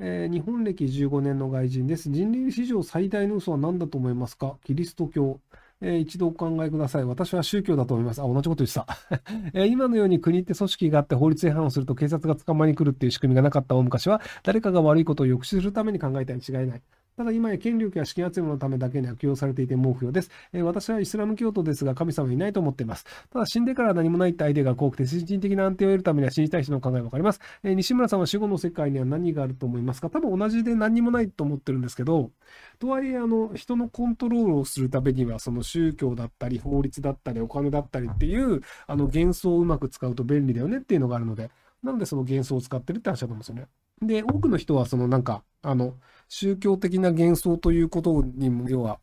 えー日本歴15年の外人です。人類史上最大の嘘は何だと思いますか？キリスト教。えー一度お考えください。私は宗教だと思います。あ、同じこと言ってた。えー今のように国って組織があって法律違反をすると警察が捕まりに来るっていう仕組みがなかった大昔は、誰かが悪いことを抑止するために考えたに違いない。ただ今や権力や資金集めのためだけに悪用されていてもう不要です。えー私はイスラム教徒ですが神様いないと思っています。ただ死んでから何もないってアイデアが多くて精神的な安定を得るためには信じたい人の考えがわかります。えー西村さんは死後の世界には何があると思いますか？多分同じで何もないと思ってるんですけど、とはいえ、あの、人のコントロールをするためには、その宗教だったり、法律だったり、お金だったりっていう、あの、幻想をうまく使うと便利だよねっていうのがあるので、なのでその幻想を使ってるって話だと思うんですよね。で、多くの人は、そのなんか、あの、宗教的な幻想ということにも、要は、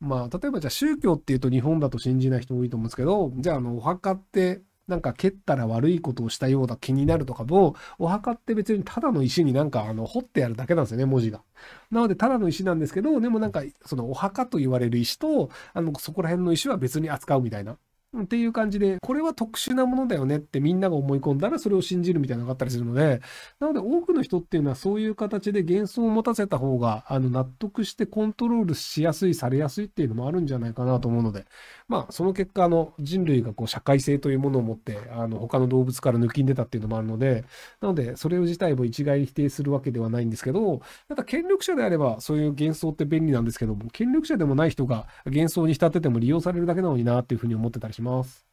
まあ、例えばじゃあ宗教っていうと日本だと信じない人多いと思うんですけど、じゃああの、お墓って、なんか蹴ったら悪いことをしたようだ気になるとかも、お墓って別にただの石になんかあの彫ってあるだけなんですよね、文字が。なので、ただの石なんですけど、でもなんか、そのお墓と言われる石と、あの、そこら辺の石は別に扱うみたいな。っていう感じで、これは特殊なものだよねってみんなが思い込んだらそれを信じるみたいなのがあったりするので、なので多くの人っていうのはそういう形で幻想を持たせた方が、あの、納得してコントロールしやすい、されやすいっていうのもあるんじゃないかなと思うので、まあ、その結果、あの、人類がこう、社会性というものを持って、あの、他の動物から抜きんでたっていうのもあるので、なので、それ自体も一概に否定するわけではないんですけど、ただ権力者であれば、そういう幻想って便利なんですけども、権力者でもない人が幻想に浸ってても利用されるだけなのになっていうふうに思ってたりします。off.